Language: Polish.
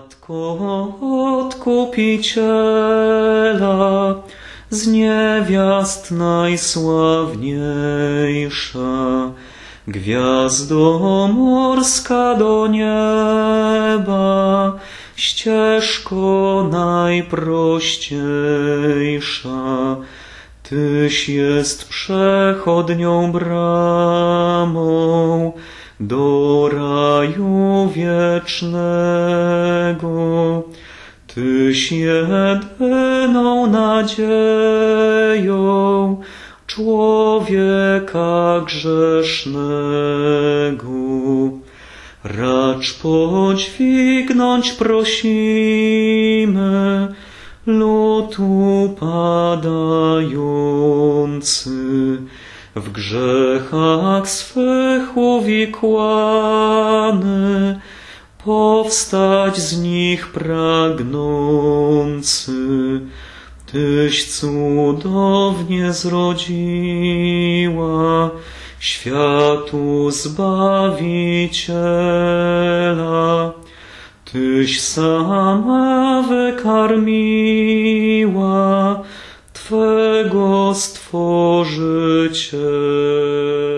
Matko Odkupiciela, z niewiast najsławniejsza, gwiazdo morska do nieba, ścieżko najprościejsza, Tyś jest przechodnią bramą do raju wiecznego. Tyś jedyną nadzieją człowieka grzesznego. Racz podźwignąć prosimy, lud upadający, w grzechach swych uwikłany, powstać z nich pragnący. Tyś cudownie zrodziła światu Zbawiciela. Tyś sama wykarmiła Twego Stworzyciela.